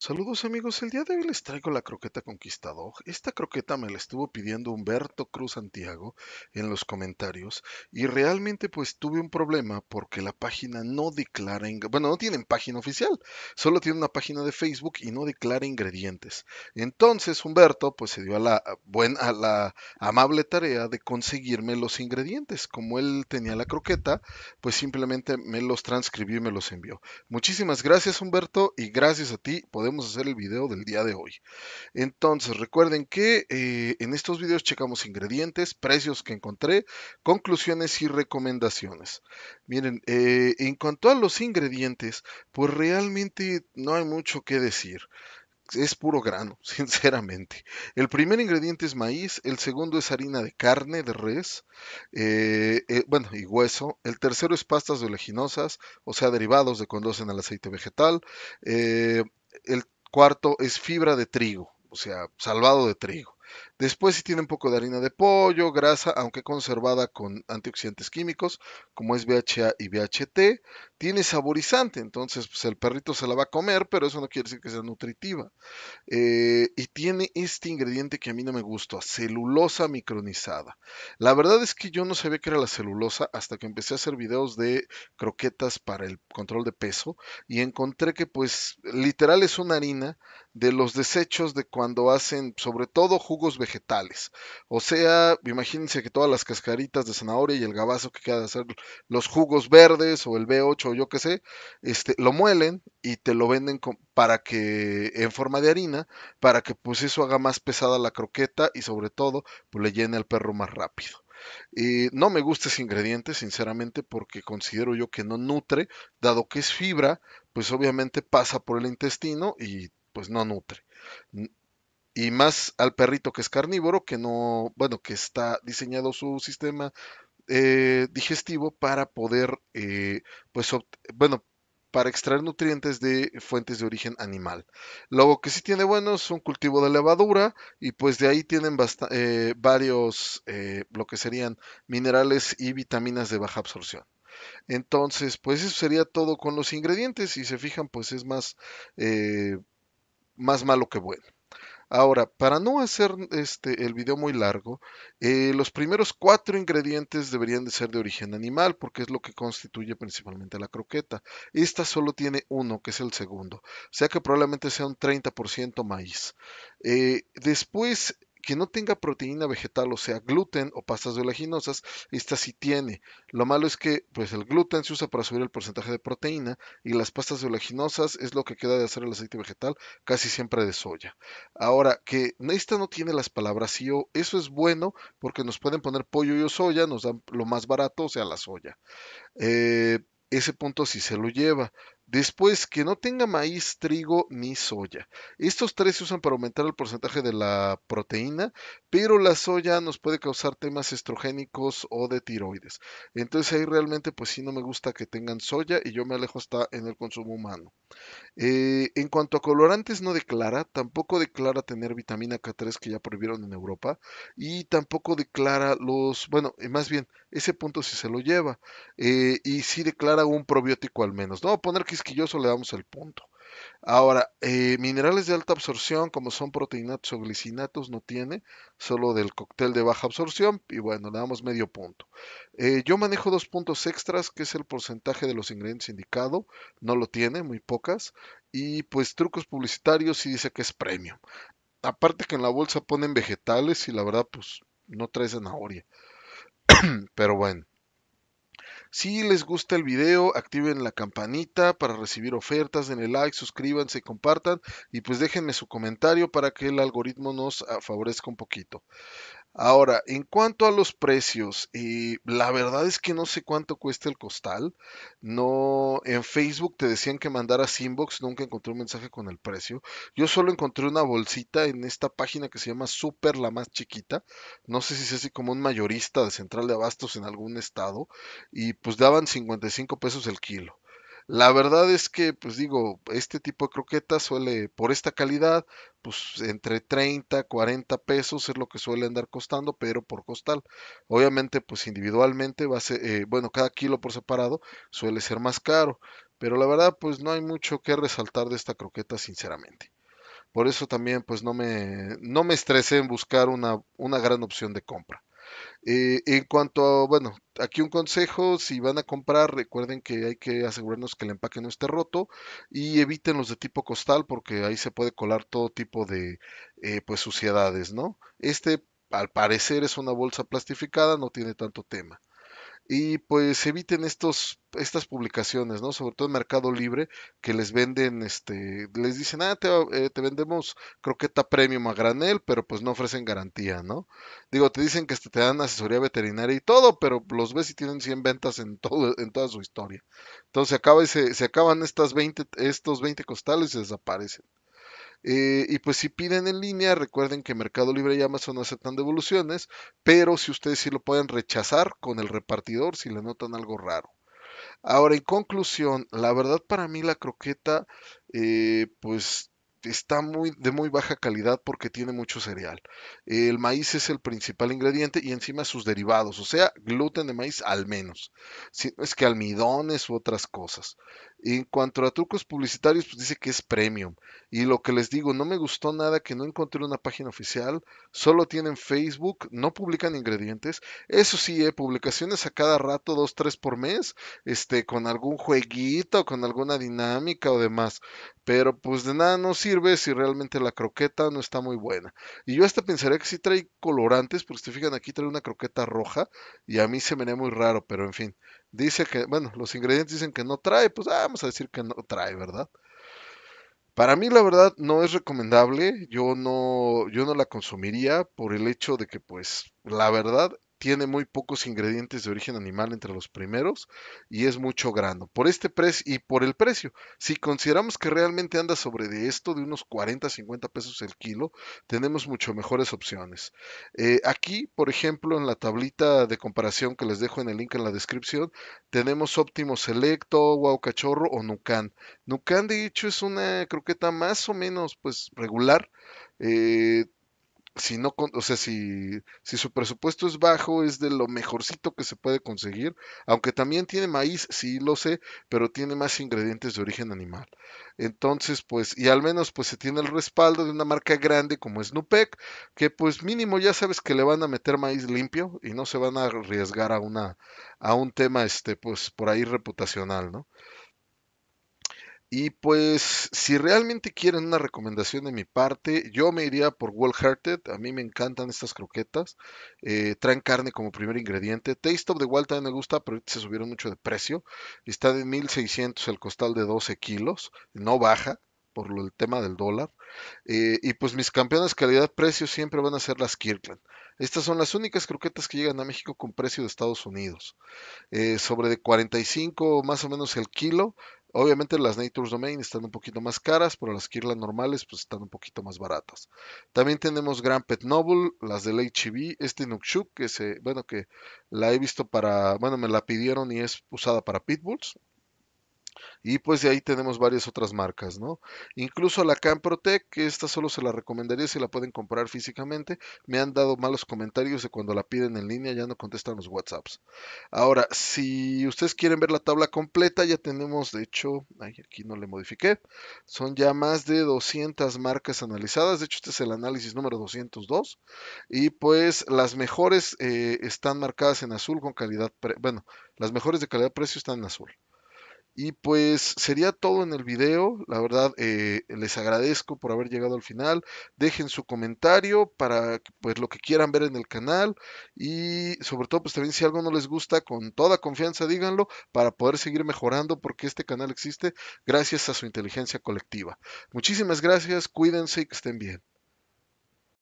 Saludos amigos, el día de hoy les traigo la croqueta conquistador. Esta croqueta me la estuvo pidiendo Humberto Cruz Santiago en los comentarios y realmente pues tuve un problema porque la página no declara, bueno, no tienen página oficial, solo tiene una página de Facebook y no declara ingredientes. Entonces Humberto pues se dio a la buena, a la amable tarea de conseguirme los ingredientes. Como él tenía la croqueta, pues simplemente me los transcribió y me los envió. Muchísimas gracias Humberto y gracias a ti hacer el video del día de hoy. Entonces recuerden que eh, en estos videos checamos ingredientes, precios que encontré, conclusiones y recomendaciones. Miren, eh, en cuanto a los ingredientes, pues realmente no hay mucho que decir es puro grano, sinceramente. El primer ingrediente es maíz, el segundo es harina de carne de res, eh, bueno, y hueso. El tercero es pastas oleaginosas, o sea, derivados de conducen al aceite vegetal. El cuarto es fibra de trigo, o sea, salvado de trigo. Después si tiene un poco de harina de pollo, grasa, aunque conservada con antioxidantes químicos, como es BHA y BHT. Tiene saborizante, entonces pues, el perrito se la va a comer, pero eso no quiere decir que sea nutritiva. Eh, y tiene este ingrediente que a mí no me gusta, celulosa micronizada. La verdad es que yo no sabía que era la celulosa hasta que empecé a hacer videos de croquetas para el control de peso y encontré que pues literal es una harina de los desechos de cuando hacen sobre todo jugos vegetales vegetales. O sea, imagínense que todas las cascaritas de zanahoria y el gabazo que queda de hacer los jugos verdes o el B8 o yo qué sé, este, lo muelen y te lo venden para que en forma de harina, para que pues eso haga más pesada la croqueta y sobre todo pues le llene al perro más rápido. No me gusta ese ingrediente, sinceramente, porque considero yo que no nutre, dado que es fibra, pues obviamente pasa por el intestino y pues no nutre y más al perrito que es carnívoro, que no, bueno, que está diseñado su sistema eh, digestivo para poder, eh, pues, bueno, para extraer nutrientes de fuentes de origen animal. Lo que sí tiene bueno es un cultivo de levadura y pues de ahí tienen eh, varios, lo que serían minerales y vitaminas de baja absorción. Entonces, pues eso sería todo con los ingredientes. Si se fijan, pues es más, más malo que bueno. Ahora, para no hacer este, el video muy largo, eh, los primeros cuatro ingredientes deberían de ser de origen animal, porque es lo que constituye principalmente la croqueta. Esta solo tiene uno, que es el segundo, o sea que probablemente sea un 30% maíz. Eh, después, que no tenga proteína vegetal, o sea, gluten o pastas oleaginosas, esta sí tiene. Lo malo es que pues el gluten se usa para subir el porcentaje de proteína y las pastas oleaginosas es lo que queda de hacer el aceite vegetal, casi siempre de soya. Ahora, que esta no tiene las palabras sí o, eso es bueno porque nos pueden poner pollo y o soya, nos dan lo más barato, o sea, la soya. Eh, ese punto sí se lo lleva. Después, que no tenga maíz, trigo ni soya. Estos tres se usan para aumentar el porcentaje de la proteína, pero la soya nos puede causar temas estrogénicos o de tiroides. Entonces ahí realmente pues sí no me gusta que tengan soya y yo me alejo hasta en el consumo humano. Eh, en cuanto a colorantes no declara, tampoco declara tener vitamina K3 que ya prohibieron en Europa y tampoco declara los, bueno, eh, más bien ese punto sí se lo lleva eh, y sí declara un probiótico al menos. No, poner que quisquilloso le damos el punto. Ahora, eh, minerales de alta absorción, como son proteinatos o glicinatos, no tiene, solo del cóctel de baja absorción, y bueno, le damos medio punto. Eh, yo manejo dos puntos extras, que es el porcentaje de los ingredientes indicado, no lo tiene, muy pocas, y pues trucos publicitarios sí dice que es premio. Aparte que en la bolsa ponen vegetales y la verdad pues no trae zanahoria. Pero bueno. Si les gusta el video, activen la campanita para recibir ofertas, denle like, suscríbanse, compartan y pues déjenme su comentario para que el algoritmo nos ah, favorezca un poquito. Ahora, en cuanto a los precios, eh, la verdad es que no sé cuánto cuesta el costal. No, en Facebook te decían que mandaras inbox, nunca encontré un mensaje con el precio. Yo solo encontré una bolsita en esta página que se llama Super la más chiquita. No sé si es así como un mayorista de central de abastos en algún estado. Y pues daban 55 pesos el kilo. La verdad es que, pues digo, este tipo de croquetas suele, por esta calidad, pues entre 30, 40 pesos es lo que suele andar costando, pero por costal. Obviamente, pues individualmente va a ser, eh, bueno, cada kilo por separado suele ser más caro. pero la verdad pues no hay mucho que resaltar de esta croqueta sinceramente. Por eso también pues no me, no me estresé en buscar una, una gran opción de compra. Eh, en cuanto a, bueno, aquí un consejo, si van a comprar, recuerden que hay que asegurarnos que el empaque no esté roto y eviten los de tipo costal porque ahí se puede colar todo tipo de eh, pues suciedades, ¿no? Este al parecer es una bolsa plastificada, no tiene tanto tema y pues eviten estos estas publicaciones, ¿no? Sobre todo en Mercado Libre que les venden este les dicen, "Ah, te, eh, te vendemos croqueta premium a granel", pero pues no ofrecen garantía, ¿no? Digo, te dicen que te dan asesoría veterinaria y todo, pero los ves y tienen 100 ventas en todo en toda su historia. Entonces se acaba y se, se acaban estas 20 estos 20 costales y se desaparecen. Eh, y pues si piden en línea, recuerden que Mercado Libre y Amazon no aceptan devoluciones, pero si ustedes sí lo pueden rechazar con el repartidor si le notan algo raro. Ahora, en conclusión, la verdad para mí la croqueta, eh, pues está muy de muy baja calidad porque tiene mucho cereal. El maíz es el principal ingrediente y encima sus derivados, o sea, gluten de maíz al menos. Si es que almidones u otras cosas. En cuanto a trucos publicitarios, pues dice que es premium. Y lo que les digo, no me gustó nada que no encontré una página oficial, solo tienen Facebook, no publican ingredientes. Eso sí, eh, publicaciones a cada rato, dos, tres por mes, este, con algún jueguito, con alguna dinámica o demás. Pero pues de nada no sirve si realmente la croqueta no está muy buena. Y yo hasta pensaría que sí trae colorantes, porque si fijan aquí trae una croqueta roja y a mí se me ve muy raro, pero en fin. Dice que, bueno, los ingredientes dicen que no trae, pues ah, vamos a decir que no trae, ¿verdad? Para mí la verdad no es recomendable, yo no, yo no la consumiría por el hecho de que pues la verdad tiene muy pocos ingredientes de origen animal entre los primeros y es mucho grano. Por este precio y por el precio, si consideramos que realmente anda sobre de esto de unos 40 50 pesos el kilo, tenemos mucho mejores opciones. Eh, aquí, por ejemplo, en la tablita de comparación que les dejo en el link en la descripción, tenemos Óptimo Selecto, Wow Cachorro o Nucan. Nucan de hecho es una croqueta más o menos pues regular. Eh, si no, o sea, si, si su presupuesto es bajo, es de lo mejorcito que se puede conseguir, aunque también tiene maíz, sí lo sé, pero tiene más ingredientes de origen animal. Entonces, pues, y al menos pues se tiene el respaldo de una marca grande como es Nupec, que pues mínimo ya sabes que le van a meter maíz limpio y no se van a arriesgar a una, a un tema este, pues por ahí reputacional, ¿no? Y pues, si realmente quieren una recomendación de mi parte, yo me iría por Well Hearted. A mí me encantan estas croquetas. Eh, traen carne como primer ingrediente. Taste of the Wild también me gusta, pero se subieron mucho de precio. Está de 1600 el costal de 12 kilos. No baja por el tema del dólar. Eh, y pues mis campeonas calidad-precio siempre van a ser las Kirkland. Estas son las únicas croquetas que llegan a México con precio de Estados Unidos. Eh, sobre de 45 más o menos el kilo. Obviamente las Nature's Domain están un poquito más caras, pero las Kirland normales pues están un poquito más baratas. También tenemos Grand Pet Noble, las del HB, este Nukshuk, que se, bueno, que la he visto para, bueno, me la pidieron y es usada para pitbulls. Y pues de ahí tenemos varias otras marcas, ¿no? Incluso la Camprotec, que esta solo se la recomendaría si la pueden comprar físicamente. Me han dado malos comentarios de cuando la piden en línea, ya no contestan los WhatsApps. Ahora, si ustedes quieren ver la tabla completa, ya tenemos, de hecho, aquí no le modifiqué, son ya más de 200 marcas analizadas. De hecho, este es el análisis número 202. Y pues las mejores eh, están marcadas en azul con calidad, bueno, las mejores de calidad-precio están en azul. Y pues sería todo en el video. La verdad, eh, les agradezco por haber llegado al final. Dejen su comentario para pues lo que quieran ver en el canal. Y sobre todo, pues también si algo no les gusta, con toda confianza díganlo para poder seguir mejorando porque este canal existe gracias a su inteligencia colectiva. Muchísimas gracias, cuídense y que estén bien.